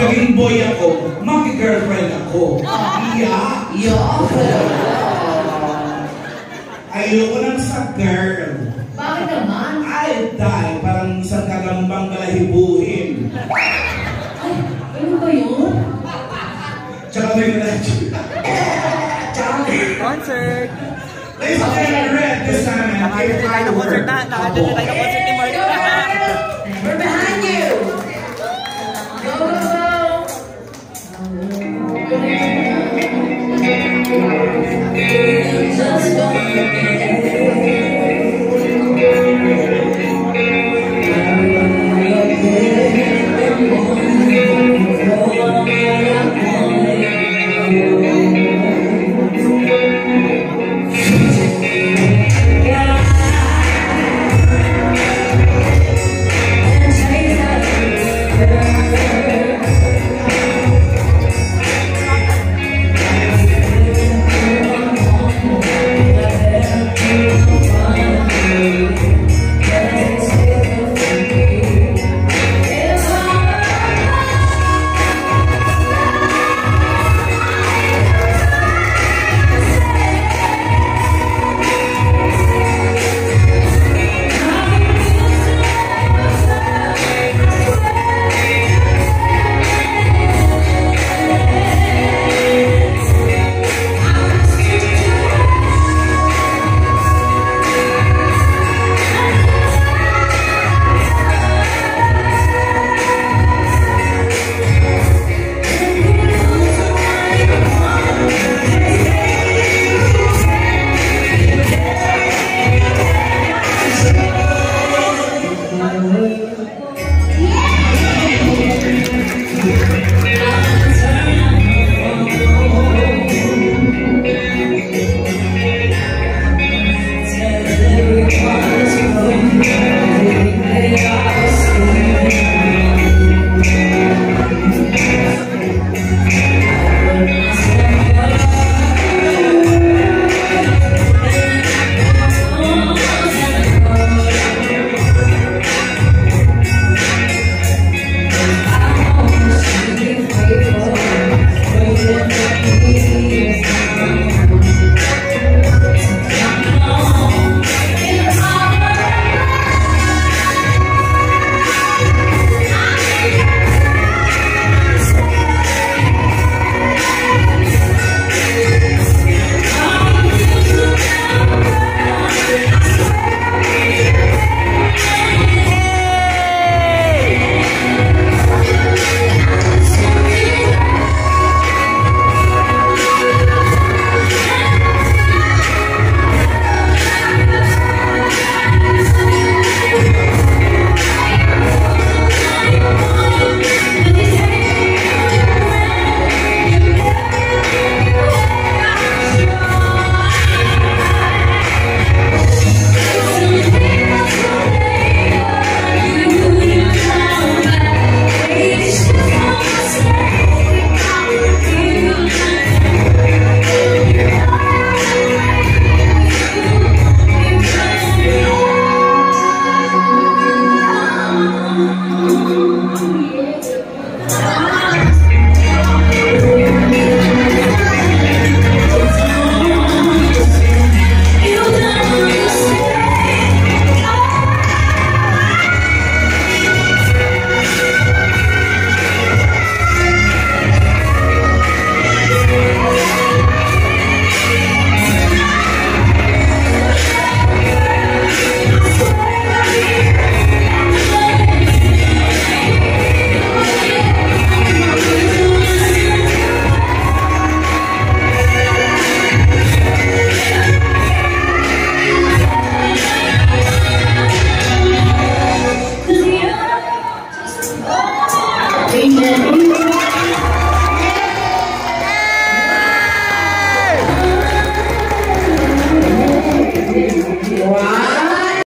naging boy ako, maki-girlfriend ako. Iya. Iya. Ayoko nang sa girl. Bakit naman? Ay, dahil parang isang kagambang balahibuhin. Ay, ano ba yun? Tsaka may medalya. Concert! Ladies and gentlemen, Red, this time, give tayo ng concert na. Tayo ng concert Just don't forget.